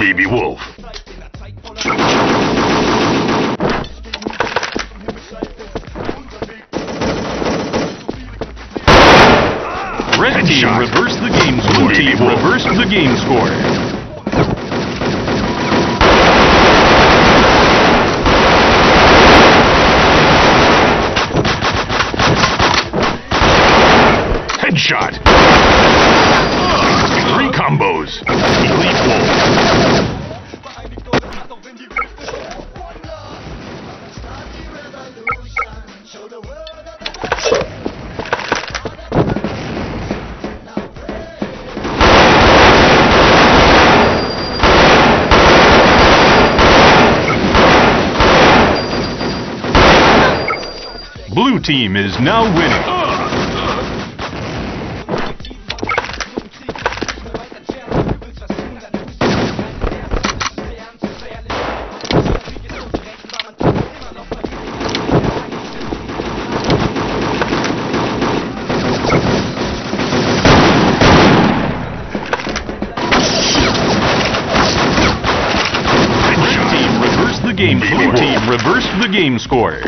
Baby Wolf. Red team reverse the game score. Blue team reverse the game score. Headshot. Blue team is now winning. Game. Team reverse the game score.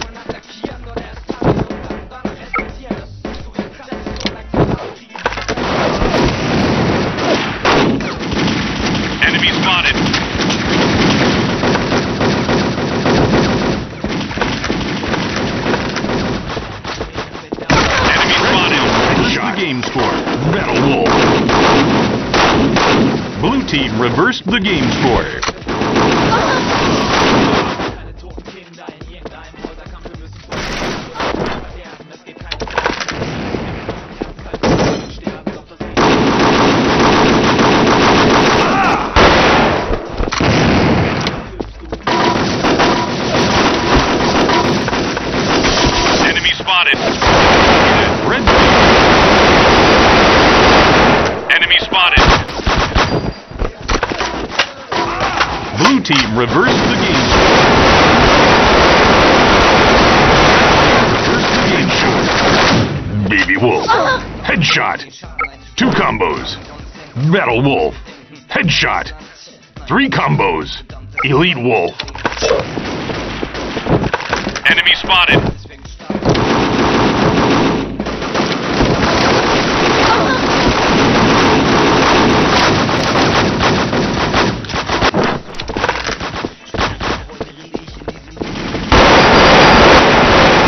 Team reversed the game score. Spotted. Red team Enemy spotted. Blue team reversed the game score. Reversed the game score. Baby Wolf. Uh-huh. Headshot. Two combos. Metal Wolf. Headshot. Three combos. Elite Wolf. Enemy spotted.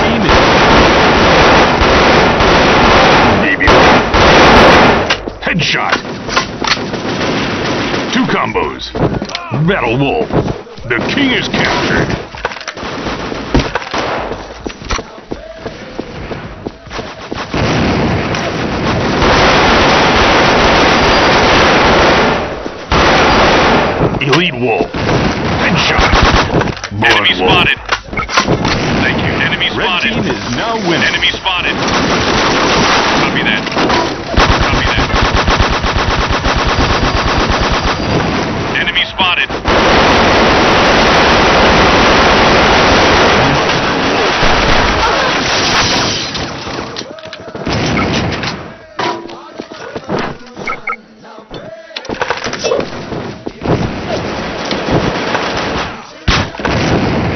Team is Baby Wolf. Headshot. Two combos. Metal Wolf. The king is captured. Elite Wolf. Headshot. Blood Enemy Wolf. spotted. Thank you. Enemy Red spotted. team is now winning. Enemy spotted. Copy that. Copy that. Enemy spotted.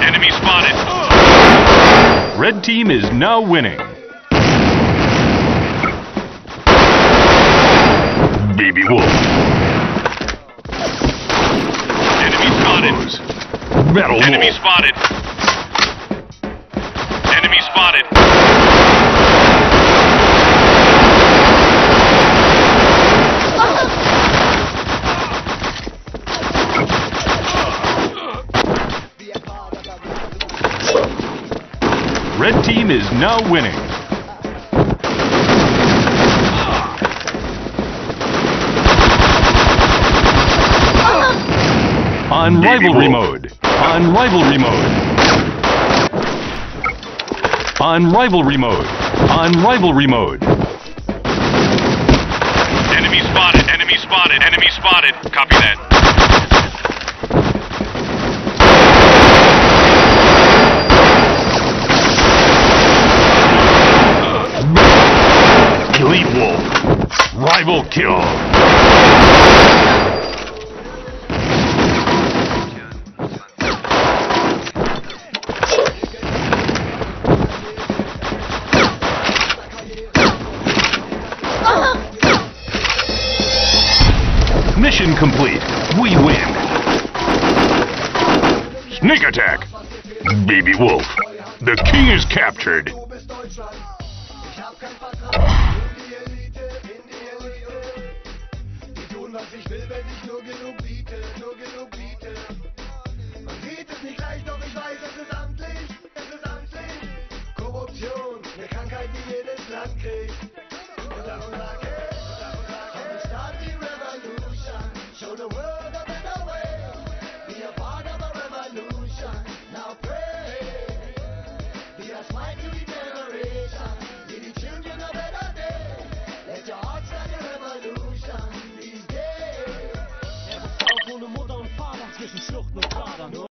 Enemy spotted. Red team is now winning. Baby Wolf. Enemy spotted. Metal Enemy Wolf. spotted. Red team is now winning. On rivalry mode. On rivalry mode. On rivalry mode. On rivalry mode. Enemy spotted. Enemy spotted. Enemy spotted. Copy that. Tribal kill! Mission complete. We win. Sneak attack. Baby Wolf. The king is captured. Was ich will, wenn ich nur genug biete, nur genug biete. Man sieht es nicht gleich, doch ich weiß, es ist amtlich, es ist amtlich. Korruption, eine Krankheit, die jedes Land kriegt.